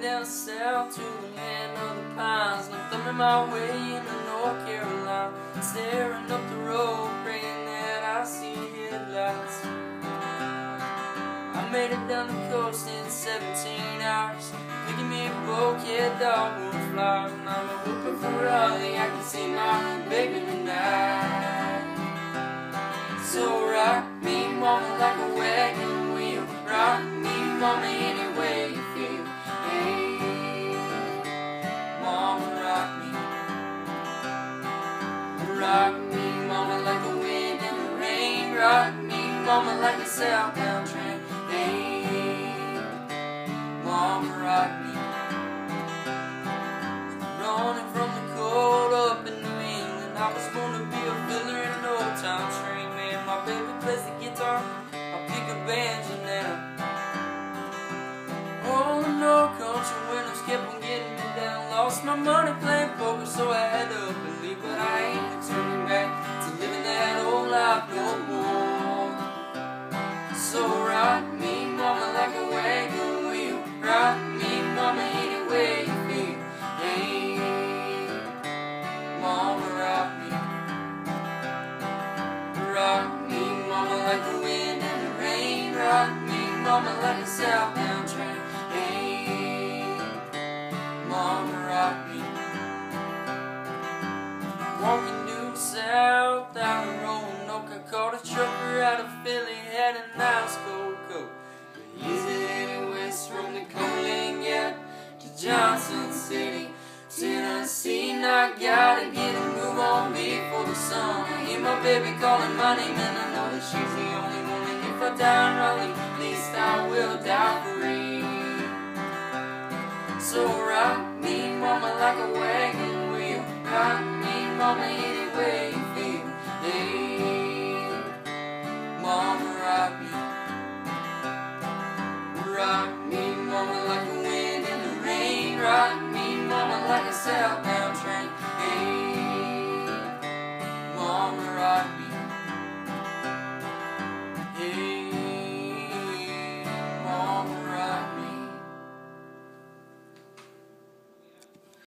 heading down south to the land of the pines. I'm thumbing my way into North Carolina, staring up the road, praying that I see headlights. I made it down the coast in 17 hours, picking me a bouquet dogwood flowers. And I'm a whooping for Raleigh, I can see my baby tonight. So rock me, mama, like a Rock me, mama, like a southbound train. Hey, mama, rock me. Running from the cold up in New England. I was to be a fiddler in an old time train, man. My baby plays the guitar, I pick a banjo now. Oh no, country kept on getting me down. Lost my money playing poker, so I had to up mama, like a southbound train. Hey, mama, rock me. Walking due south out of Roanoke, I caught a trucker out of Philly, had a nice cold coat. But he's heading west from the Cumberland Gap to Johnson City, Tennessee. I gotta get a move on before the sun. I hear my baby calling my name, and I know that she's the only one. And if I die So rock me, mama, like a wagon wheel. Rock me, mama, any way